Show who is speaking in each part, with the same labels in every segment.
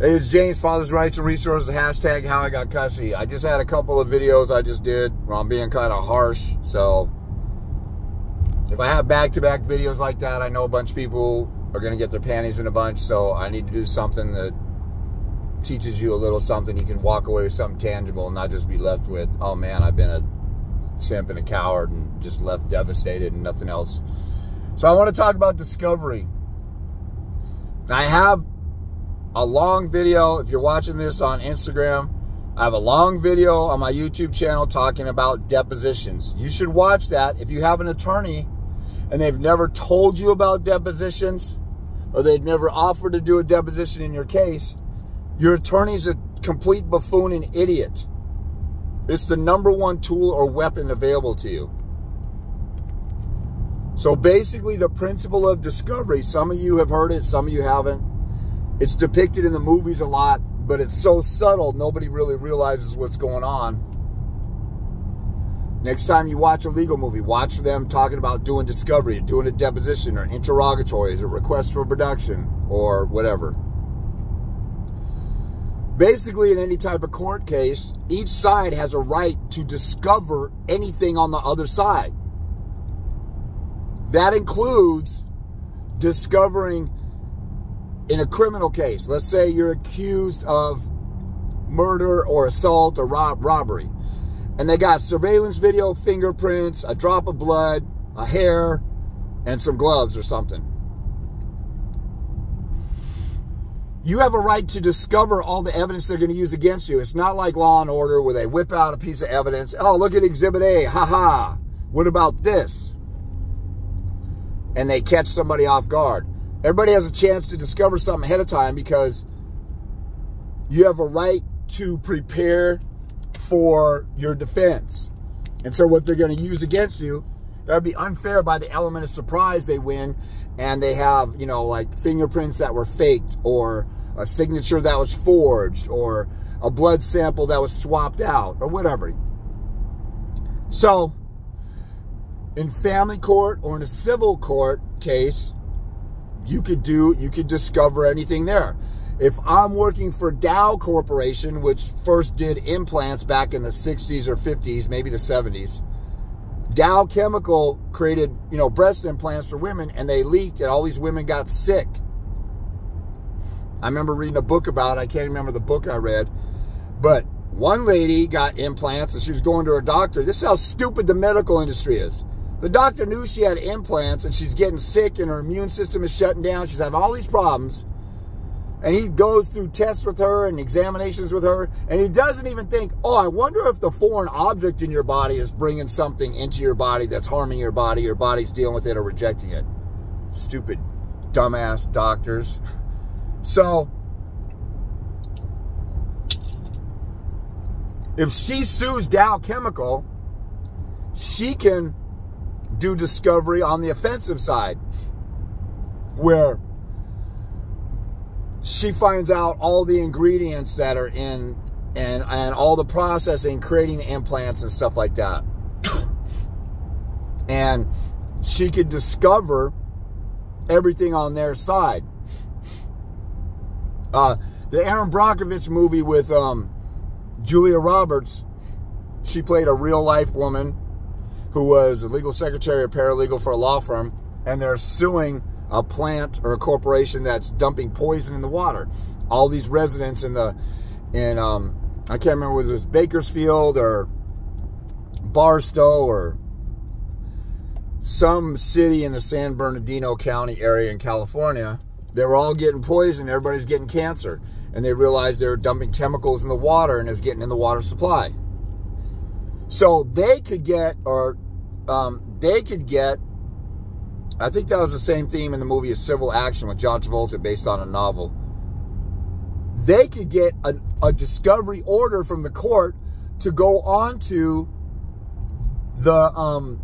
Speaker 1: It's James, Father's Rights and Resources, hashtag how I got custody. I just had a couple of videos I just did where I'm being kind of harsh. So if I have back-to-back videos like that, I know a bunch of people are going to get their panties in a bunch. So I need to do something that teaches you a little something. You can walk away with something tangible and not just be left with, oh man, I've been a simp and a coward and just left devastated and nothing else. So I want to talk about discovery. I have a long video. If you're watching this on Instagram, I have a long video on my YouTube channel talking about depositions. You should watch that. If you have an attorney and they've never told you about depositions or they've never offered to do a deposition in your case, your attorney's a complete buffoon and idiot. It's the number one tool or weapon available to you. So basically the principle of discovery, some of you have heard it, some of you haven't. It's depicted in the movies a lot, but it's so subtle, nobody really realizes what's going on. Next time you watch a legal movie, watch them talking about doing discovery, doing a deposition, or interrogatories, or request for production, or whatever. Basically, in any type of court case, each side has a right to discover anything on the other side. That includes discovering in a criminal case, let's say you're accused of murder or assault or rob robbery, and they got surveillance video, fingerprints, a drop of blood, a hair, and some gloves or something. You have a right to discover all the evidence they're going to use against you. It's not like Law and Order where they whip out a piece of evidence. Oh, look at Exhibit A. Ha ha. What about this? And they catch somebody off guard. Everybody has a chance to discover something ahead of time because you have a right to prepare for your defense. And so what they're going to use against you, that would be unfair by the element of surprise they win and they have, you know, like fingerprints that were faked or a signature that was forged or a blood sample that was swapped out or whatever. So, in family court or in a civil court case, you could do, you could discover anything there. If I'm working for Dow Corporation, which first did implants back in the 60s or 50s, maybe the 70s, Dow Chemical created, you know, breast implants for women and they leaked and all these women got sick. I remember reading a book about it. I can't remember the book I read. But one lady got implants and she was going to her doctor. This is how stupid the medical industry is. The doctor knew she had implants and she's getting sick and her immune system is shutting down. She's having all these problems. And he goes through tests with her and examinations with her. And he doesn't even think, oh, I wonder if the foreign object in your body is bringing something into your body that's harming your body. Your body's dealing with it or rejecting it. Stupid, dumbass doctors. So, if she sues Dow Chemical, she can do discovery on the offensive side where she finds out all the ingredients that are in and and all the processing creating implants and stuff like that. And she could discover everything on their side. Uh, the Erin Brockovich movie with um, Julia Roberts she played a real life woman who was a legal secretary or paralegal for a law firm, and they're suing a plant or a corporation that's dumping poison in the water. All these residents in the, in, um, I can't remember was this Bakersfield or Barstow or some city in the San Bernardino County area in California, they were all getting poisoned. Everybody's getting cancer. And they realized they were dumping chemicals in the water and it was getting in the water supply. So they could get, or um, they could get, I think that was the same theme in the movie as Civil Action with John Travolta based on a novel. They could get a, a discovery order from the court to go on to the, um,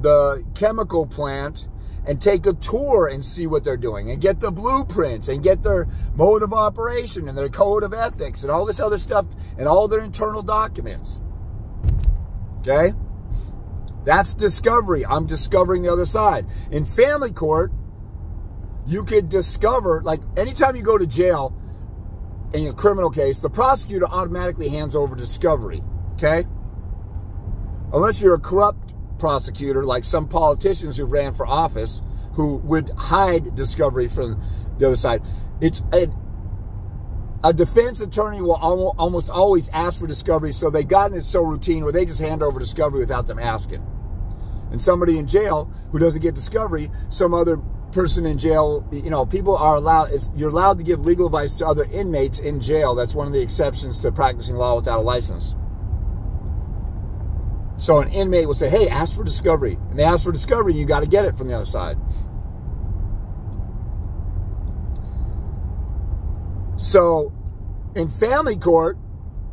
Speaker 1: the chemical plant and take a tour and see what they're doing and get the blueprints and get their mode of operation and their code of ethics and all this other stuff and all their internal documents. Okay? That's discovery. I'm discovering the other side. In family court, you could discover, like anytime you go to jail, in a criminal case, the prosecutor automatically hands over discovery, okay? Unless you're a corrupt prosecutor, like some politicians who ran for office who would hide discovery from the other side. It's a, a defense attorney will almost always ask for discovery, so they've gotten it so routine where they just hand over discovery without them asking. And somebody in jail who doesn't get discovery, some other person in jail, you know, people are allowed, you're allowed to give legal advice to other inmates in jail. That's one of the exceptions to practicing law without a license. So an inmate will say, hey, ask for discovery. And they ask for discovery, and you got to get it from the other side. So in family court,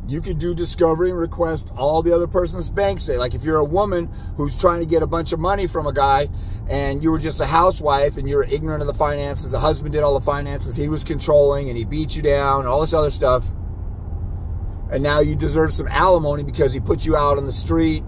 Speaker 1: you could do discovery and request all the other person's bank say. Like if you're a woman who's trying to get a bunch of money from a guy and you were just a housewife and you're ignorant of the finances, the husband did all the finances, he was controlling and he beat you down and all this other stuff. And now you deserve some alimony because he put you out on the street.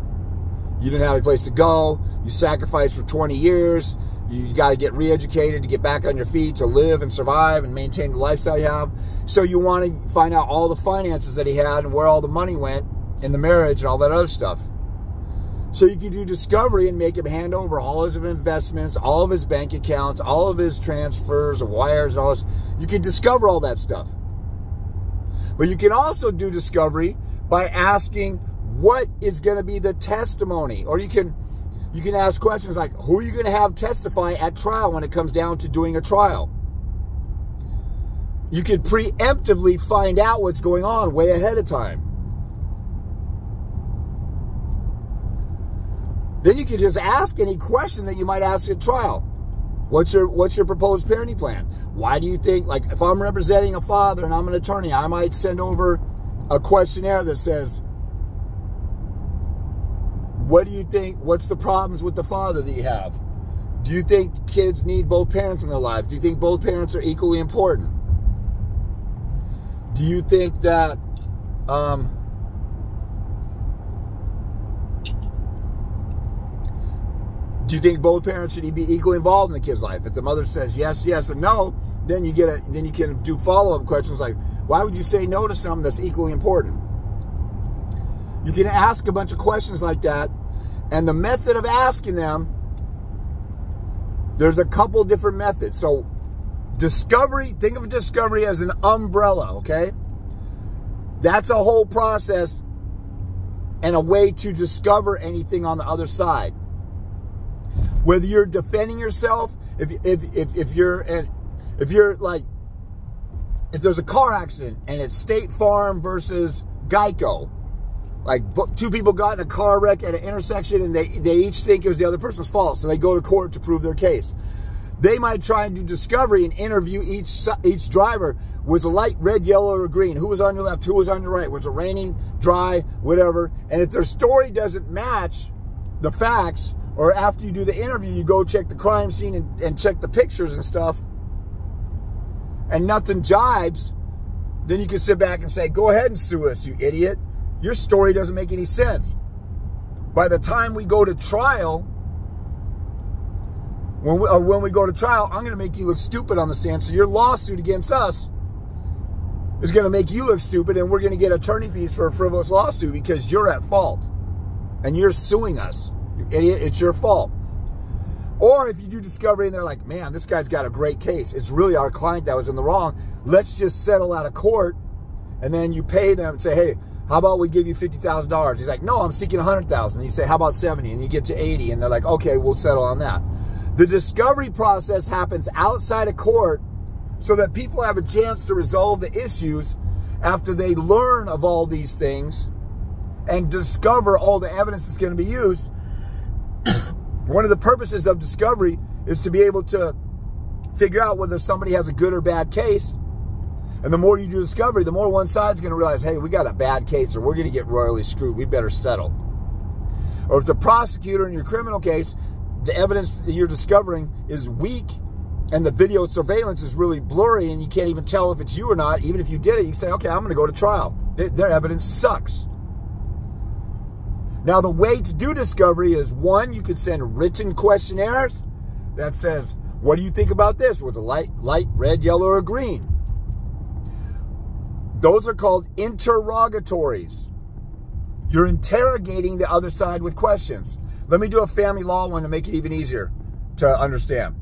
Speaker 1: You didn't have a place to go. You sacrificed for 20 years. You got to get re-educated to get back on your feet to live and survive and maintain the lifestyle you have. So you want to find out all the finances that he had and where all the money went in the marriage and all that other stuff. So you can do discovery and make him hand over all his investments, all of his bank accounts, all of his transfers, wires, all this. You can discover all that stuff. But you can also do discovery by asking what is going to be the testimony, or you can you can ask questions like, who are you going to have testify at trial when it comes down to doing a trial? You could preemptively find out what's going on way ahead of time. Then you could just ask any question that you might ask at trial. What's your what's your proposed parenting plan? Why do you think like if I'm representing a father and I'm an attorney, I might send over a questionnaire that says, what do you think? What's the problems with the father that you have? Do you think kids need both parents in their lives? Do you think both parents are equally important? Do you think that um, do you think both parents should be equally involved in the kid's life? If the mother says yes, yes, and no, then you get a then you can do follow up questions like, why would you say no to something that's equally important? You can ask a bunch of questions like that and the method of asking them, there's a couple different methods. So discovery, think of discovery as an umbrella, okay? That's a whole process and a way to discover anything on the other side. Whether you're defending yourself, if if if, if you're and if you're like if there's a car accident and it's State Farm versus Geico, like two people got in a car wreck at an intersection and they, they each think it was the other person's fault. So they go to court to prove their case. They might try and do discovery and interview each each driver. Was a light red, yellow, or green? Who was on your left? Who was on your right? Was it raining, dry, whatever? And if their story doesn't match the facts, or after you do the interview, you go check the crime scene and, and check the pictures and stuff, and nothing jibes, then you can sit back and say, go ahead and sue us, you idiot. Your story doesn't make any sense. By the time we go to trial, when we, or when we go to trial, I'm going to make you look stupid on the stand. So your lawsuit against us is going to make you look stupid, and we're going to get attorney fees for a frivolous lawsuit because you're at fault and you're suing us. You idiot, it's your fault. Or if you do discovery and they're like, man, this guy's got a great case. It's really our client that was in the wrong. Let's just settle out of court. And then you pay them and say, hey, how about we give you $50,000? He's like, no, I'm seeking 100,000. You say, how about 70? And you get to 80 and they're like, okay, we'll settle on that. The discovery process happens outside of court so that people have a chance to resolve the issues after they learn of all these things and discover all the evidence that's going to be used. One of the purposes of discovery is to be able to figure out whether somebody has a good or bad case and the more you do discovery, the more one side's going to realize, hey, we got a bad case or we're going to get royally screwed. We better settle. Or if the prosecutor in your criminal case, the evidence that you're discovering is weak and the video surveillance is really blurry and you can't even tell if it's you or not, even if you did it, you say, okay, I'm going to go to trial. Their evidence sucks. Now, the way to do discovery is one, you could send written questionnaires that says, what do you think about this? Was it light, light, red, yellow, or green? Those are called interrogatories. You're interrogating the other side with questions. Let me do a family law one to make it even easier to understand.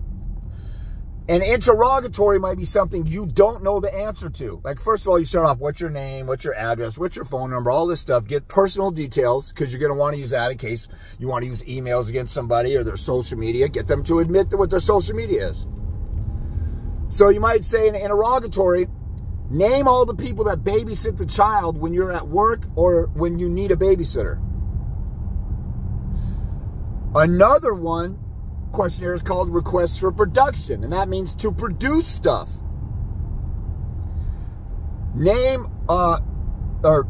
Speaker 1: An interrogatory might be something you don't know the answer to. Like, first of all, you start off, what's your name, what's your address, what's your phone number, all this stuff. Get personal details because you're going to want to use that in case you want to use emails against somebody or their social media. Get them to admit what their social media is. So you might say an interrogatory, name all the people that babysit the child when you're at work or when you need a babysitter. Another one questionnaire is called requests for production, and that means to produce stuff. Name uh, or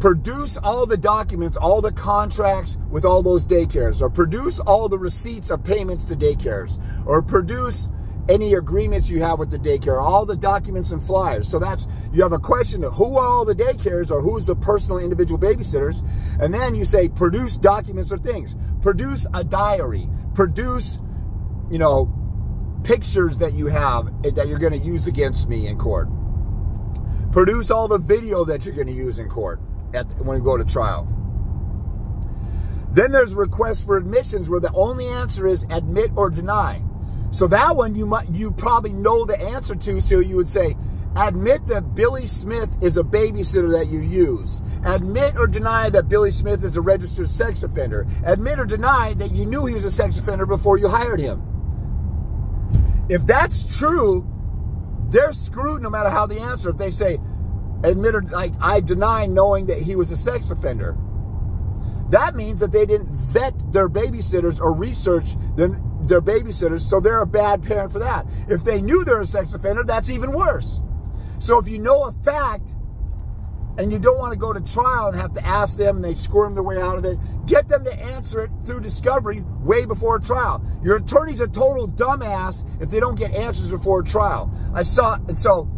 Speaker 1: produce all the documents, all the contracts with all those daycares, or produce all the receipts of payments to daycares, or produce any agreements you have with the daycare, all the documents and flyers. So that's, you have a question of who are all the daycares or who's the personal individual babysitters. And then you say, produce documents or things. Produce a diary. Produce, you know, pictures that you have that you're going to use against me in court. Produce all the video that you're going to use in court at, when you go to trial. Then there's requests for admissions where the only answer is admit or deny. So that one you might you probably know the answer to, so you would say, admit that Billy Smith is a babysitter that you use. Admit or deny that Billy Smith is a registered sex offender. Admit or deny that you knew he was a sex offender before you hired him. If that's true, they're screwed no matter how the answer. If they say, admit or like I deny knowing that he was a sex offender. That means that they didn't vet their babysitters or research them their babysitters, so they're a bad parent for that. If they knew they're a sex offender, that's even worse. So if you know a fact and you don't want to go to trial and have to ask them and they squirm their way out of it, get them to answer it through discovery way before trial. Your attorney's a total dumbass if they don't get answers before trial. I saw, and so,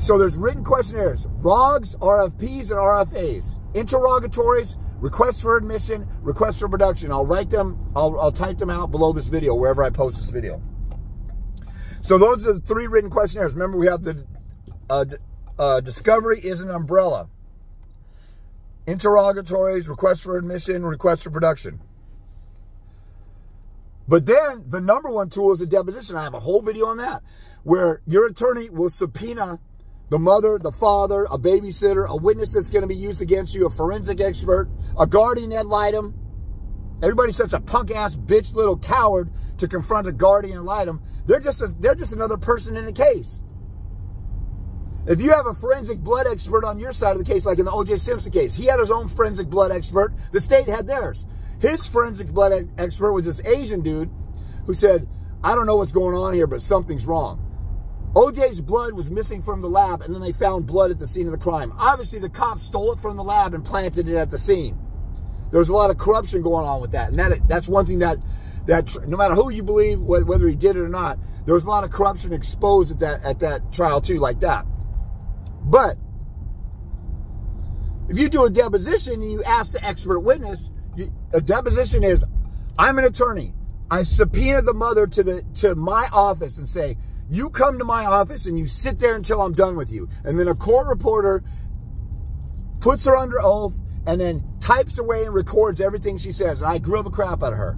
Speaker 1: so there's written questionnaires, ROGs, RFPs, and RFAs, interrogatories, Request for admission, request for production. I'll write them, I'll, I'll type them out below this video, wherever I post this video. So those are the three written questionnaires. Remember, we have the uh, uh, discovery is an umbrella. Interrogatories, request for admission, request for production. But then the number one tool is the deposition. I have a whole video on that where your attorney will subpoena the mother, the father, a babysitter, a witness that's going to be used against you, a forensic expert, a guardian ad litem. Everybody's such a punk ass bitch little coward to confront a guardian ad litem. They're just a, they're just another person in the case. If you have a forensic blood expert on your side of the case, like in the O.J. Simpson case, he had his own forensic blood expert. The state had theirs. His forensic blood expert was this Asian dude who said, I don't know what's going on here, but something's wrong. OJ's blood was missing from the lab, and then they found blood at the scene of the crime. Obviously, the cops stole it from the lab and planted it at the scene. There was a lot of corruption going on with that, and that that's one thing that that no matter who you believe, whether he did it or not, there was a lot of corruption exposed at that at that trial too, like that. But if you do a deposition and you ask the expert witness, you, a deposition is, I'm an attorney. I subpoena the mother to the to my office and say, you come to my office and you sit there until I'm done with you. And then a court reporter puts her under oath and then types away and records everything she says. And I grill the crap out of her.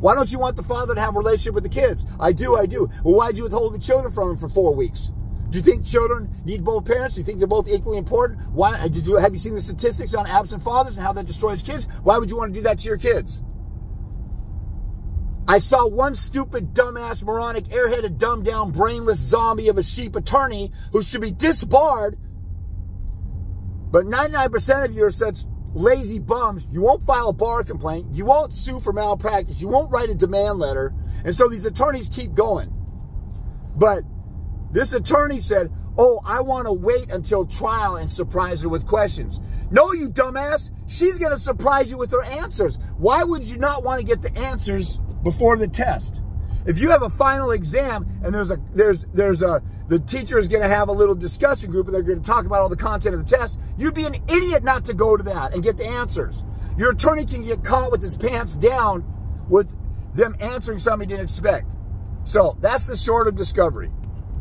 Speaker 1: Why don't you want the father to have a relationship with the kids? I do, I do. Well, why'd you withhold the children from him for four weeks? Do you think children need both parents? Do you think they're both equally important? Why did you have you seen the statistics on absent fathers and how that destroys kids? Why would you want to do that to your kids? I saw one stupid, dumbass, moronic, airheaded, dumbed down, brainless zombie of a sheep attorney who should be disbarred. But 99% of you are such lazy bums. You won't file a bar complaint. You won't sue for malpractice. You won't write a demand letter. And so these attorneys keep going. But this attorney said, oh, I want to wait until trial and surprise her with questions. No, you dumbass. She's going to surprise you with her answers. Why would you not want to get the answers before the test. If you have a final exam and there's a there's there's a the teacher is going to have a little discussion group and they're going to talk about all the content of the test, you'd be an idiot not to go to that and get the answers. Your attorney can get caught with his pants down with them answering something he didn't expect. So that's the short of discovery.